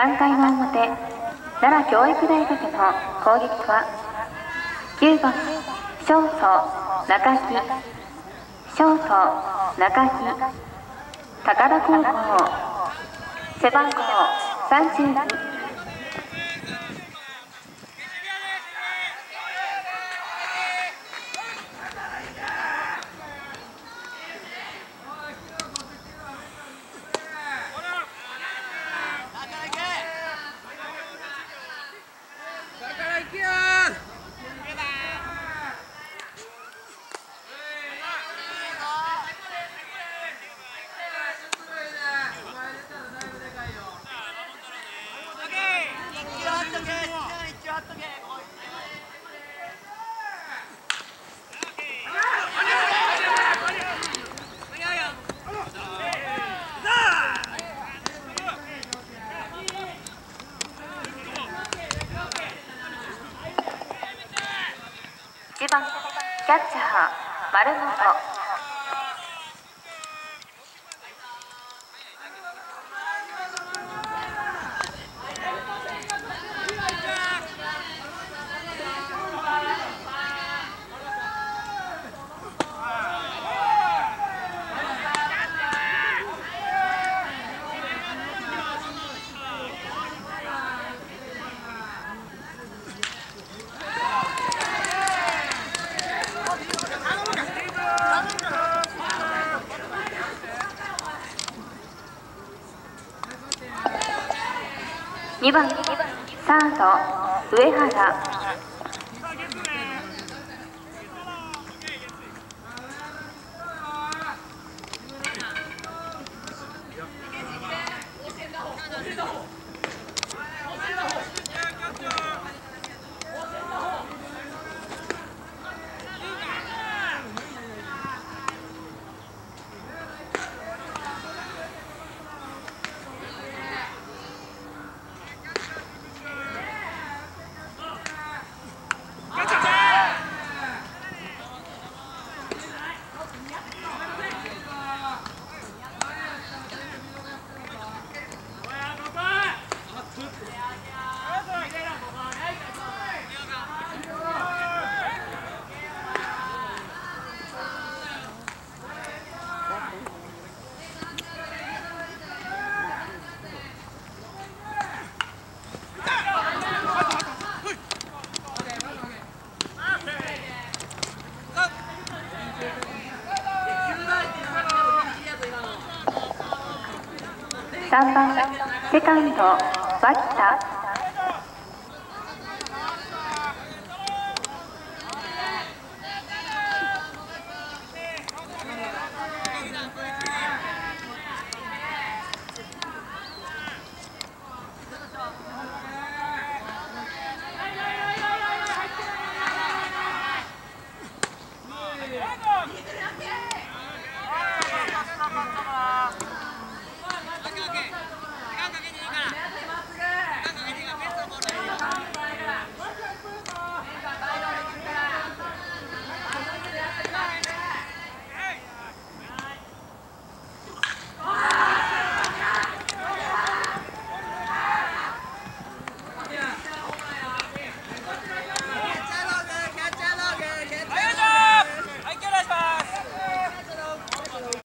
3回の表奈良教育大学の攻撃は9番ショート中木ショート中木高田高校背番号32 1番。キャッチャー丸本。2番サード上原3番セカンド脇田。頑張ったな